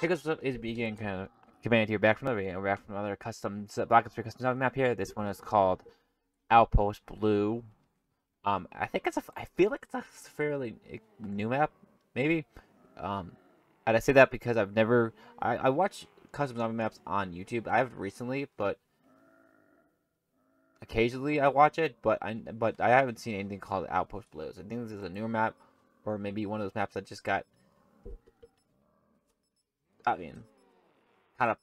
What's up? It's Begin kind of commander here, back from another video, back from another custom Black Ops 3 custom map here. This one is called Outpost Blue. Um, I think it's a, I feel like it's a fairly eh, new map, maybe. Um, and I say that because I've never, I, I watch custom zombie maps on YouTube. I haven't recently, but occasionally I watch it. But I, but I haven't seen anything called Outpost Blues. I think this is a newer map, or maybe one of those maps that just got I mean, kind of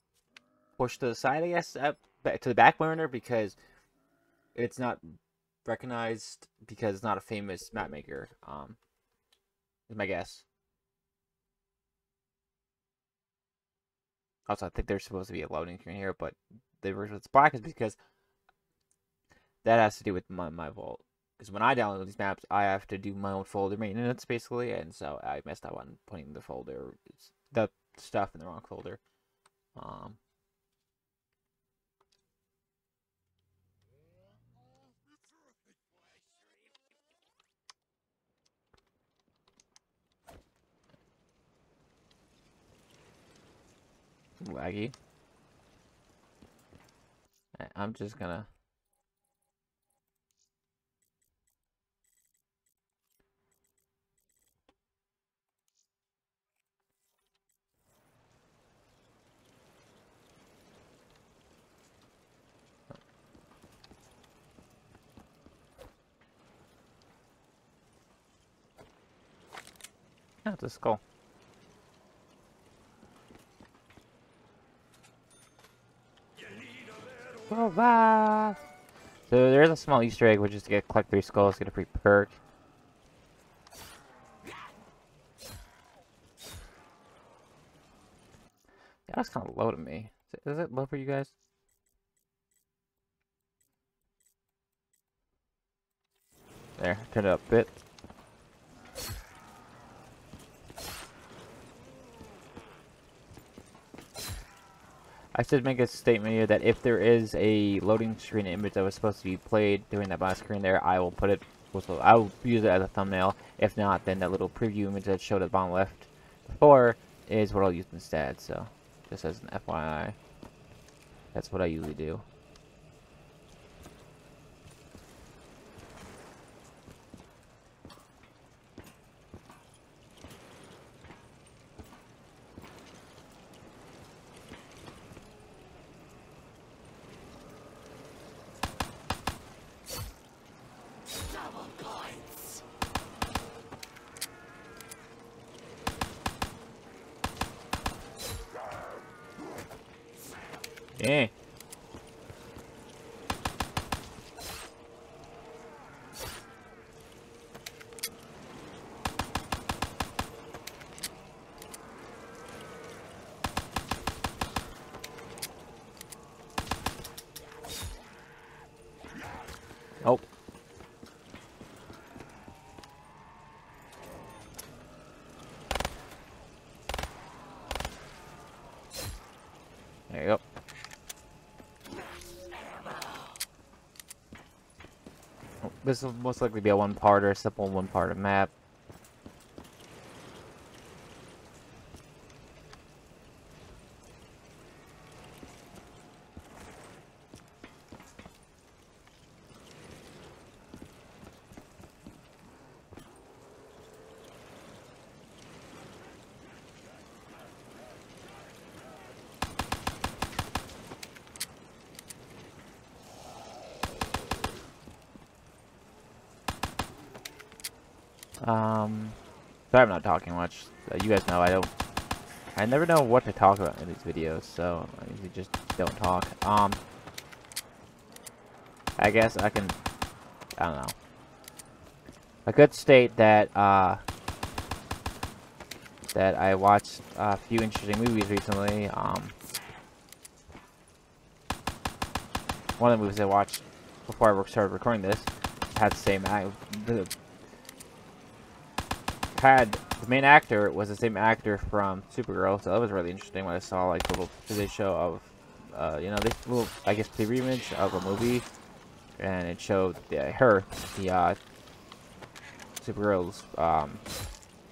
pushed to the side, I guess, uh, to the back burner because it's not recognized because it's not a famous map maker. Um, is my guess. Also, I think there's supposed to be a loading screen here, but the reason it's black is because that has to do with my, my vault. Because when I download these maps, I have to do my own folder maintenance, basically, and so I messed up on putting the folder, the stuff in the wrong folder. Um, laggy. I'm just gonna Yeah, it's a skull. So there is a small Easter egg, which is to get collect three skulls, get a free perk. Yeah, that's kind of low to me. Is it low for you guys? There, turn it up a bit. I should make a statement here that if there is a loading screen image that was supposed to be played during that last screen there, I will put it, I will use it as a thumbnail. If not, then that little preview image that showed at the bottom left before is what I'll use instead. So, just as an FYI, that's what I usually do. Yeah. Oh. There you go. This will most likely be a one-part or a simple one-part map. Um, sorry I'm not talking much. Uh, you guys know I don't... I never know what to talk about in these videos, so I usually just don't talk. Um, I guess I can... I don't know. I could state that, uh... That I watched a few interesting movies recently. Um, one of the movies I watched before I started recording this had the same the had the main actor was the same actor from Supergirl, so that was really interesting when I saw like the little they show of, uh, you know, this little I guess preview image of a movie, and it showed the, her, the uh, Supergirl's um,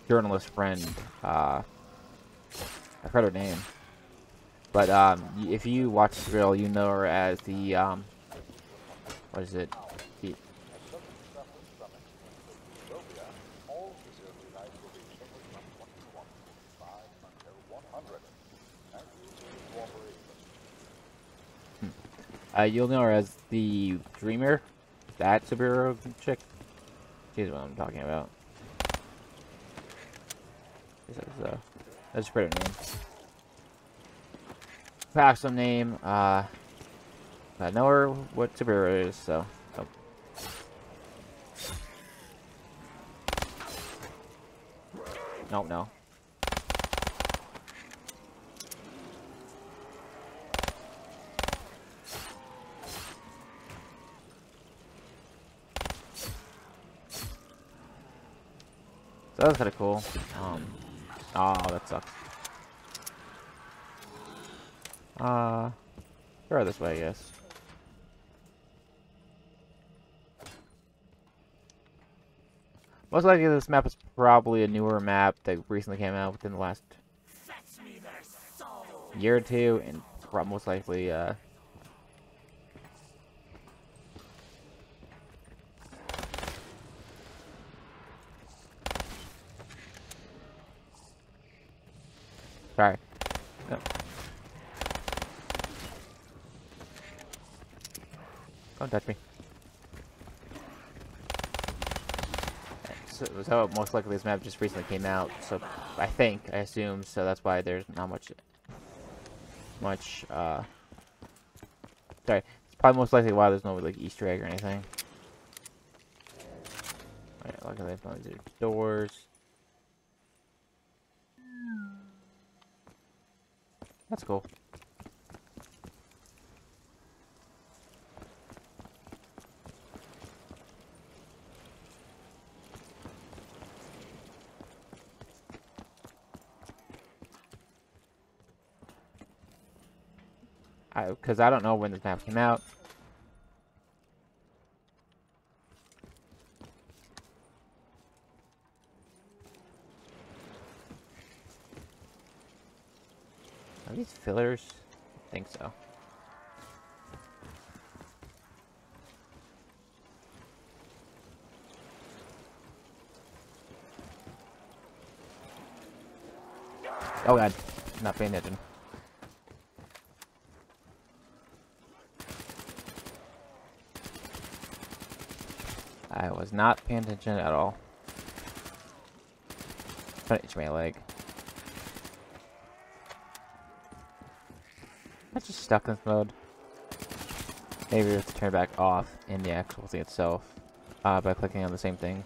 journalist friend, uh, I forgot her name. But um, if you watch Skrill, you know her as the um, what is it? The, uh, you'll know her as the Dreamer. That superhero chick. She's what I'm talking about. Is, uh, that's a pretty name. Perhaps some name, uh, I know her what superhero is, so. Oh. No, no. That was kind of cool. Um, oh, that sucks. Uh, go this way, I guess. Most likely this map is probably a newer map that recently came out within the last year or two, and most likely, uh... Sorry. No. Don't touch me. So, so most likely this map just recently came out, so I think, I assume, so that's why there's not much, much, uh, sorry, it's probably most likely why there's no, like, Easter egg or anything. Alright, look at that, these doors. That's cool. because I, I don't know when this map came out. These fillers? I think so. Oh god, not paying attention. I was not paying attention at all. Trying to itch my leg. Just stuck in this mode. Maybe we have to turn it back off in the actual thing itself uh, by clicking on the same thing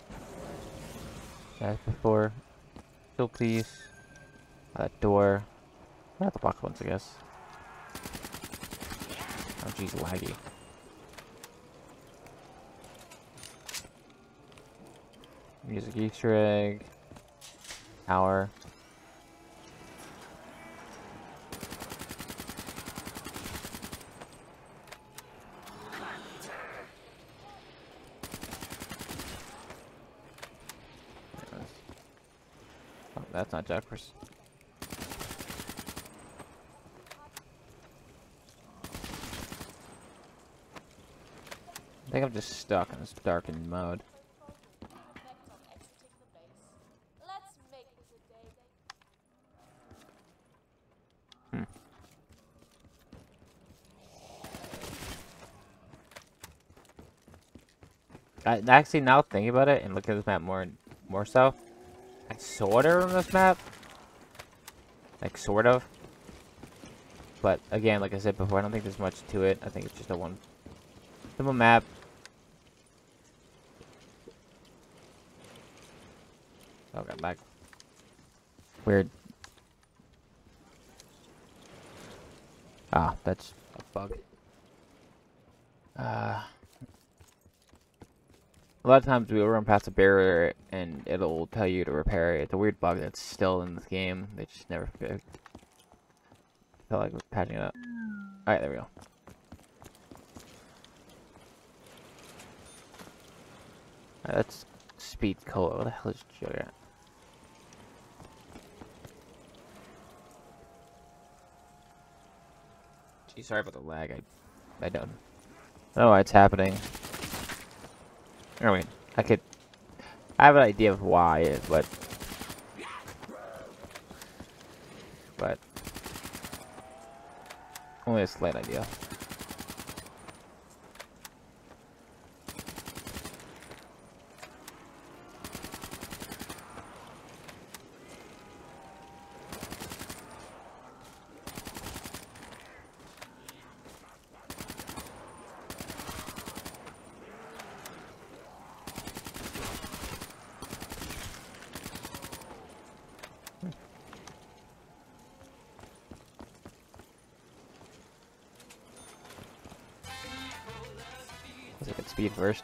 as before. Still please. That uh, door. Not the box ones, I guess. Oh jeez, laggy. Music Easter egg. Power. That's not Jackers. I think I'm just stuck in this darkened mode. Hmm. I, actually, now thinking about it and looking at this map more and more so, Sort of remember this map. Like, sort of. But, again, like I said before, I don't think there's much to it. I think it's just a one simple map. Oh, got back. Weird. Ah, that's a bug. Uh... A lot of times we'll run past a barrier and it'll tell you to repair it. It's a weird bug that's still in this game. They just never fixed. felt like we're patching it up. Alright, there we go. Right, that's speed cola. What the hell is at? Gee, sorry about the lag. I, I don't know why it's happening. Or wait, I could. I have an idea of why, but but only a slight idea. Let's speed first.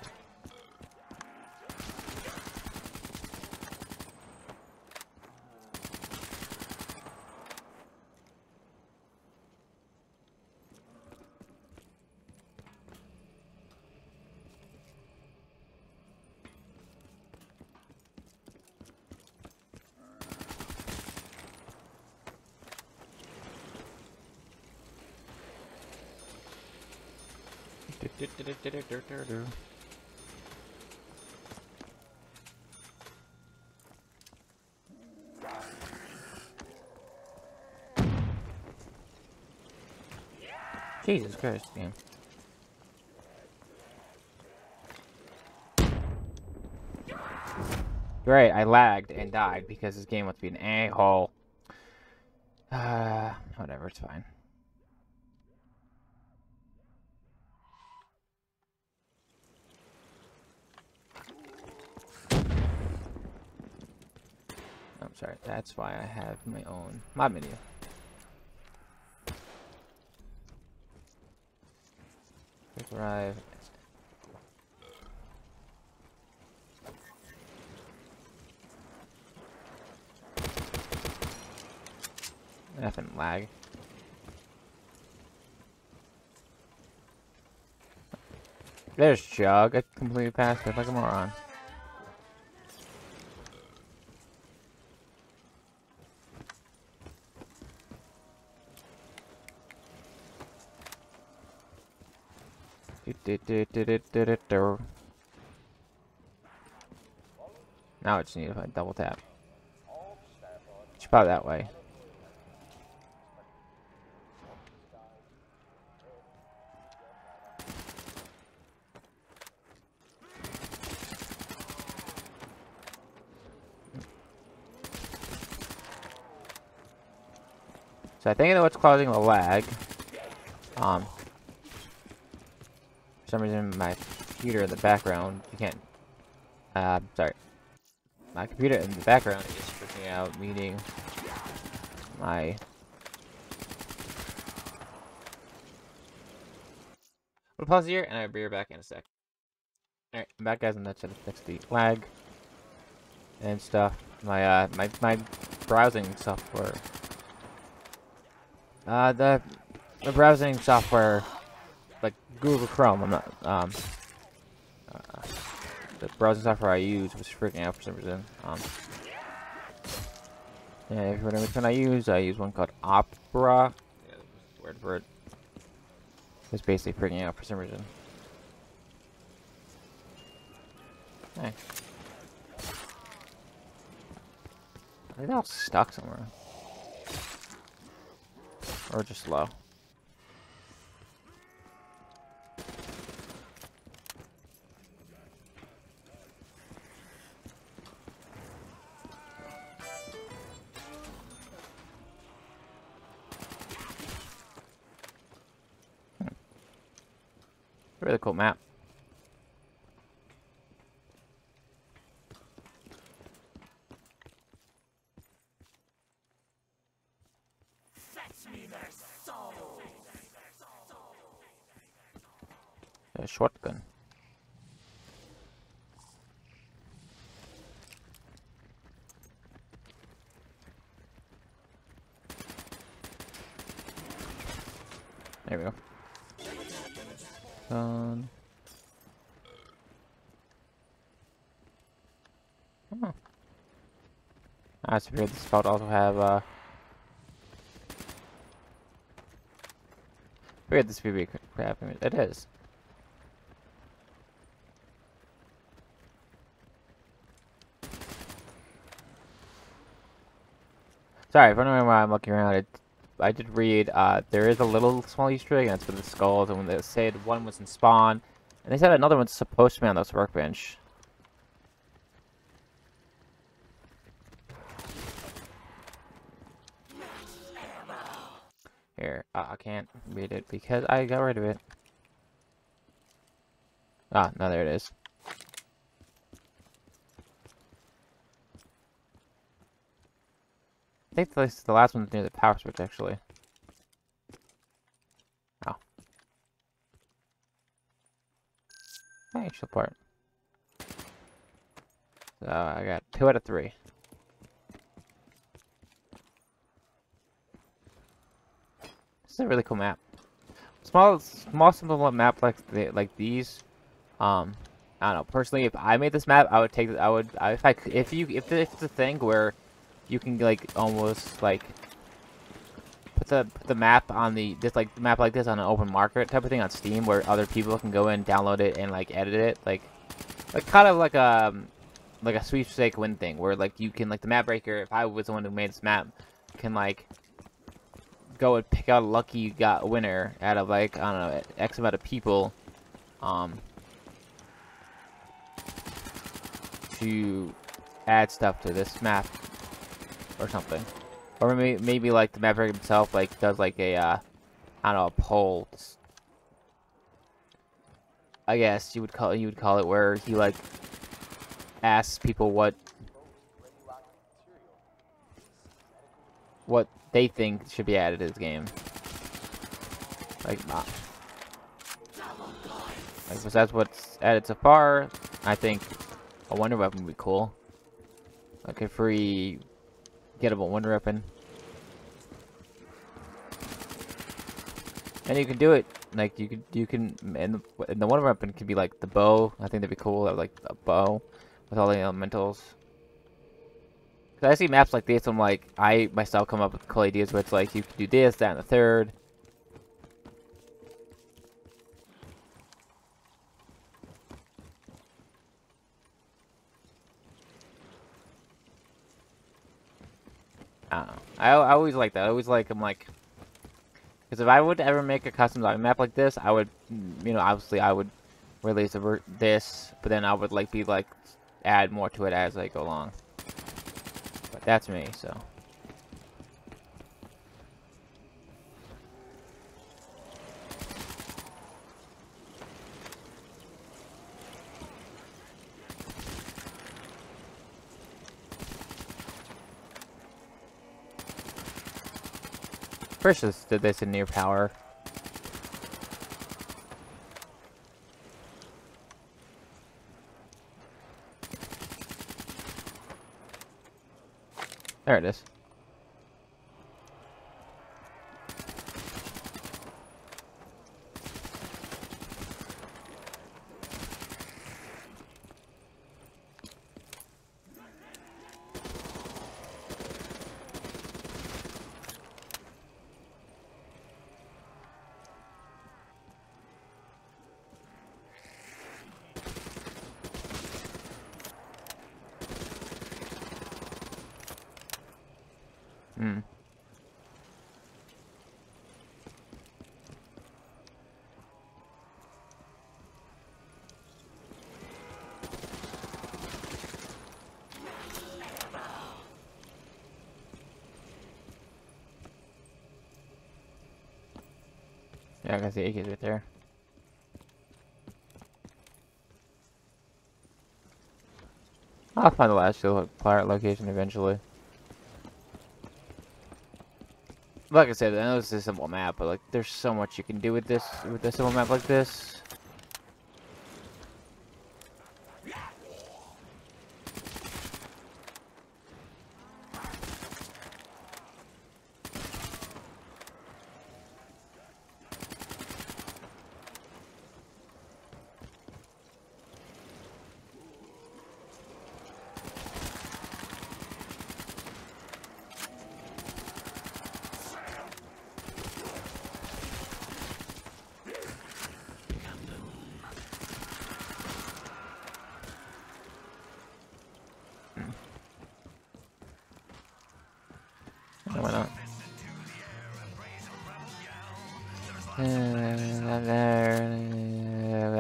Jesus Christ, game. Great, I lagged and died because this game to be an a-hole. Uh, whatever, it's fine. Sorry, that's why I have my own mod menu. Quick Revive. Nothing lag. There's Jug. I completely passed it like a moron. Now I just need to double tap. Should probably that way. So I think I know what's causing the lag. Um, some reason, my computer in the background, you can't, uh, sorry. My computer in the background is freaking out, meaning my We'll pause here, and I'll be right back in a sec. Alright, I'm back, guys, and that's gonna fix the lag and stuff. My, uh, my, my browsing software uh, the, the browsing software, like Google Chrome, I'm not, um, uh, the browsing software I use was freaking out for some reason. Um, yeah, if you which one I use, I use one called Opera. Yeah, word for it. It's basically freaking out for some reason. Hey. Are they all stuck somewhere? Or just low. Cool map. A shotgun. This spot also have uh Weird this be crap. It is. Sorry, if I'm wondering why I'm looking around, it, I did read, uh, there is a little small Easter egg, and it's for the skulls, and when they said one was in spawn, and they said another one's supposed to be on this workbench. Here, uh, I can't read it because I got rid of it. Ah, no, there it is. I think this the last one's near the power switch, actually. Oh. Chill part. So, I got two out of three. This is a really cool map. Small, small, simple map like the, like these. Um, I don't know. Personally, if I made this map, I would take. I would. If I, if you, if it's a thing where you can like almost like put the put the map on the just like the map like this on an open market type of thing on Steam where other people can go in, download it, and like edit it, like like kind of like a um, like a sweepstake win thing where like you can like the map breaker. If I was the one who made this map, can like go and pick out a lucky got winner out of like I don't know X amount of people, um, to add stuff to this map or something. Or maybe, maybe like the map himself like does like a, uh, I don't know, a poll. I guess you would call you would call it where he like asks people what what they think should be added to this game. Like, not. Like, besides what's added so far, I think a wonder weapon would be cool. Like a free gettable wonder weapon. And you can do it like you could you can and the, and the wonder weapon could be like the bow. I think that'd be cool. That like a bow with all the elementals. Cause I see maps like this, I'm like I myself come up with cool ideas where it's like you can do this, that, and the third. I. I, I always like that. I always like, I'm like, because if I would ever make a custom map like this, I would, mm, you know, obviously I would release this, but then I would like be like, add more to it as I go along. That's me, so. First, did this in near power. There it is. Hmm. Yeah, I can see AKs right there. I'll find the last pirate location eventually. like I said, I know this is a simple map, but like, there's so much you can do with this, with a simple map like this.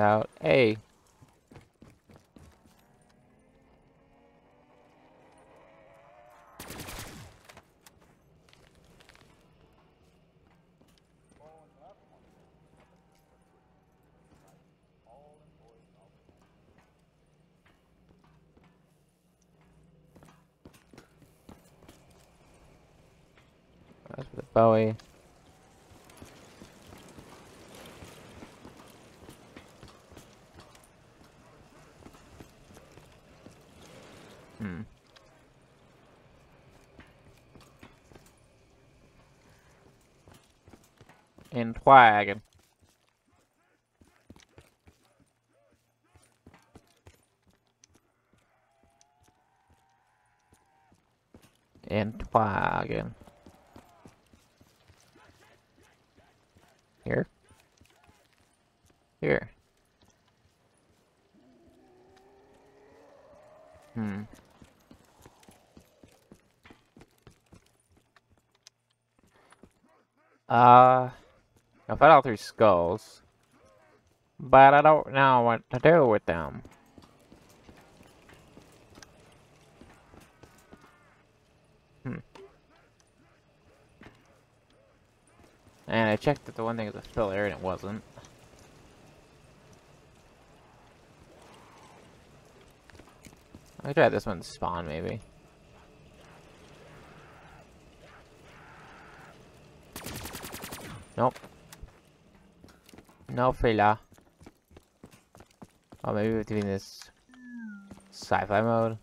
About A. That's with the Bowie. Hmm. And wagon. And wagon. Here. Here. Hmm. Uh, I found all three skulls, but I don't know what to do with them. Hmm. And I checked that the one thing was a filler, and it wasn't. I'll try this one spawn, maybe. Nope. No filler. Oh, maybe we have to be in this sci-fi mode.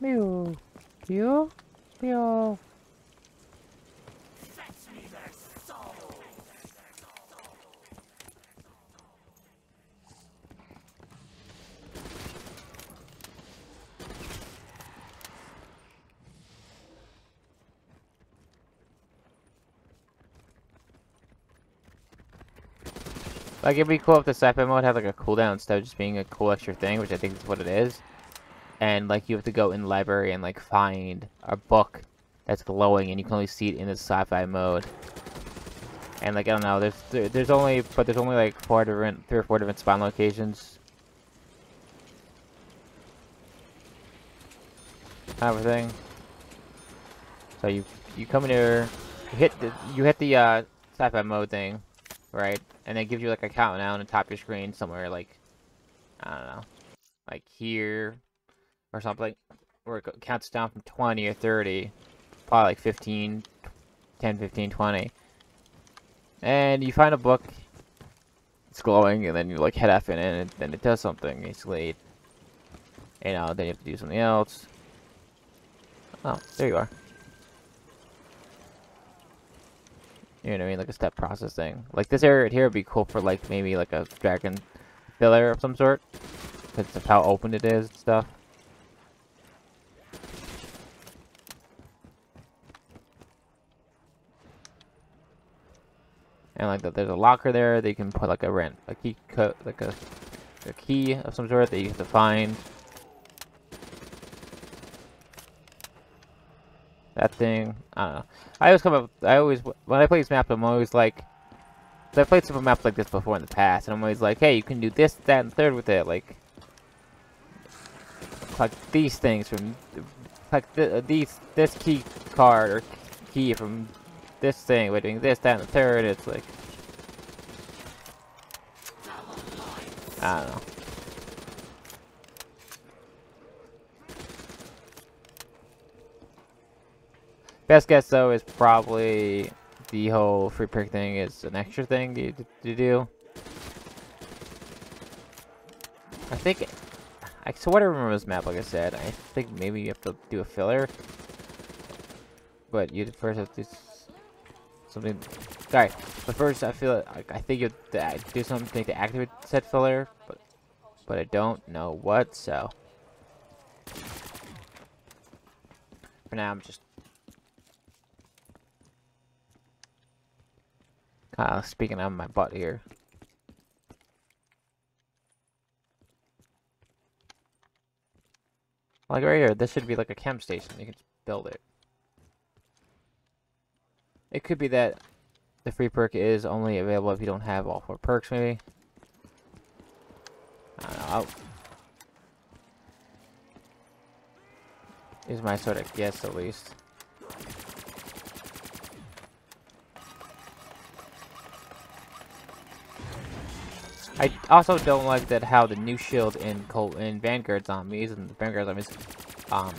Mew. Mew. Mew. Like, it'd be cool if the sci-fi mode had, like, a cooldown instead of just being a cool extra thing, which I think is what it is. And, like, you have to go in the library and, like, find a book that's glowing, and you can only see it in the sci-fi mode. And, like, I don't know, there's, there, there's only, but there's only, like, four different, three or four different spawn locations. Kind of thing. So you, you come in here, you hit the, you hit the, uh, sci-fi mode thing, right? And it gives you like a countdown on the top of your screen somewhere like, I don't know, like here or something, where it counts down from 20 or 30, probably like 15, 10, 15, 20. And you find a book, it's glowing, and then you like head F in it, and then it does something, basically. You know, then you have to do something else. Oh, there you are. You know what I mean? Like a step process thing. Like this area right here would be cool for like maybe like a dragon filler of some sort. Because of how open it is and stuff. And like that there's a locker there that you can put like a rent a key like a a key of some sort that you have to find. That thing. I don't know. I always come up. I always when I play this map, I'm always like, I've played some maps like this before in the past, and I'm always like, hey, you can do this, that, and third with it, like, like these things from, like th uh, these this key card or key from this thing. We're doing this, that, and the third. It's like, I don't know. Best guess though is probably the whole free pick thing is an extra thing to, to do. I think, I, so what I remember this map, like I said, I think maybe you have to do a filler. But you first have to do something, sorry, but first I feel like, I think you have to do something to activate said filler, but, but I don't know what, so. For now, I'm just Uh, speaking of my butt here. Like right here, this should be like a chem station. You can build it. It could be that the free perk is only available if you don't have all four perks, maybe. I don't know. I'll... Is my sort of guess at least. I also don't like that how the new shield in Col in Vanguard zombies and the Vanguard zombies um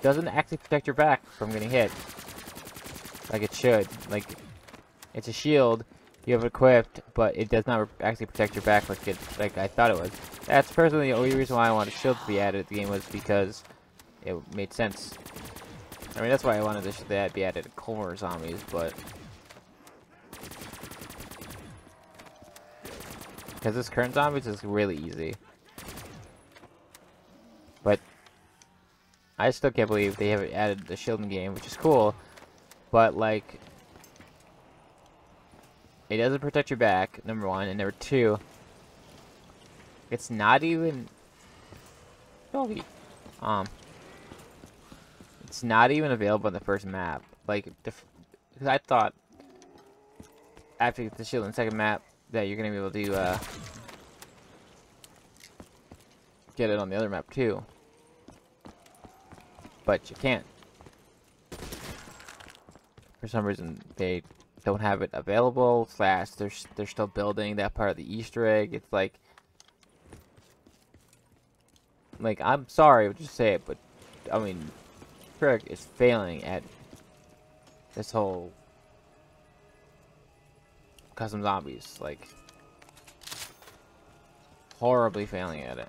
doesn't actually protect your back from getting hit like it should. Like it's a shield you have equipped, but it does not actually protect your back like it like I thought it was. That's personally the only reason why I wanted shield to be added to the game was because it made sense. I mean that's why I wanted this to be added to core zombies, but Because this current zombies is really easy. But I still can't believe they haven't added the shielding game, which is cool. But like it doesn't protect your back, number one, and number two, it's not even um it's not even available on the first map. Like, because I thought after the shield and second map, that you're gonna be able to uh, get it on the other map too. But you can't. For some reason, they don't have it available. Slash, they're they're still building that part of the Easter egg. It's like, like I'm sorry to say it, but I mean, Treyarch is failing at this whole custom zombies. Like, horribly failing at it.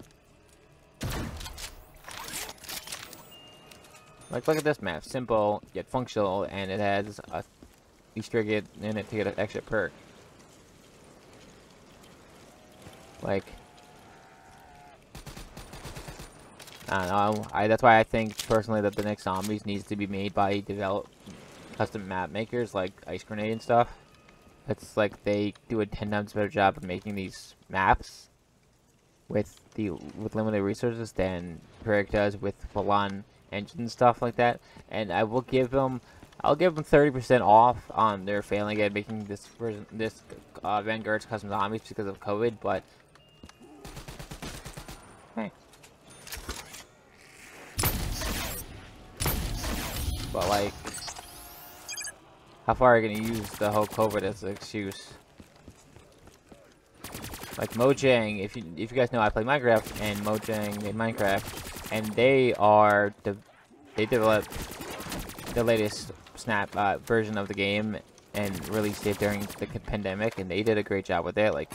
Like, look at this map. Simple, yet functional, and it has a Easter egg in it to get an extra perk. Like, I don't know. I, that's why I think, personally, that the next zombies needs to be made by develop custom map makers, like Ice Grenade and stuff. It's like they do a 10 times better job of making these maps with the with limited resources than Treyarch does with full-on engine stuff like that. And I will give them, I'll give them 30% off on their failing at making this version, this uh, Vanguard's custom zombies because of COVID. But hey, but like how far are you gonna use the whole COVID as an excuse? Like Mojang, if you if you guys know, I play Minecraft, and Mojang made Minecraft, and they are the they developed the latest snap uh, version of the game and released it during the pandemic, and they did a great job with it. Like,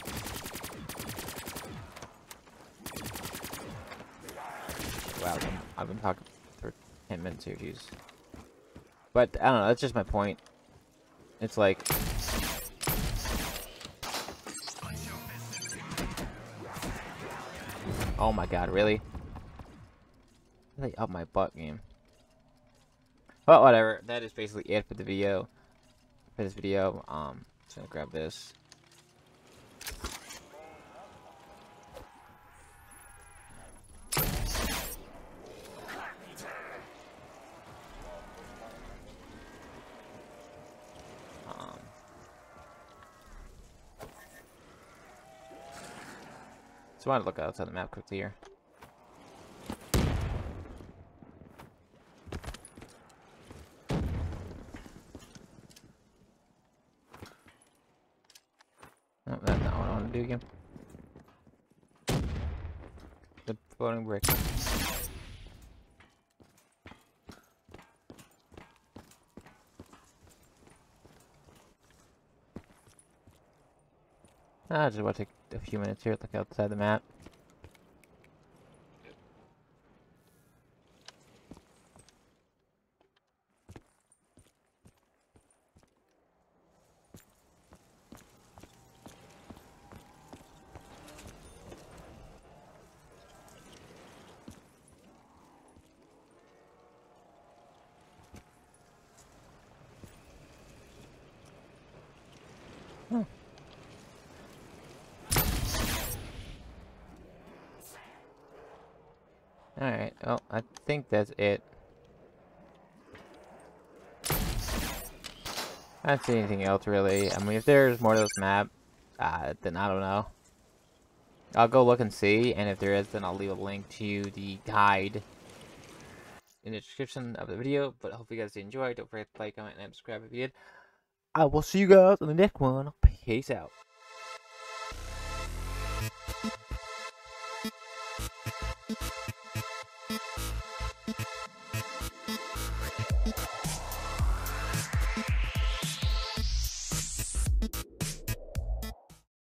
wow, I've been talking for ten minutes here, jeez. But I don't know. That's just my point. It's like... Oh my god, really? Really up my butt game. But whatever, that is basically it for the video. For this video, um, just gonna grab this. Just wanted to look outside the map quickly here. Oh, that's not what I want to do again. The floating brick. I just want to a few minutes here, look outside the map. Alright, well, I think that's it. I don't see anything else really. I mean, if there's more to this map, uh, then I don't know. I'll go look and see, and if there is, then I'll leave a link to the guide in the description of the video. But hopefully you guys did enjoy. Don't forget to like, comment, and subscribe if you did. I will see you guys in the next one. Peace out.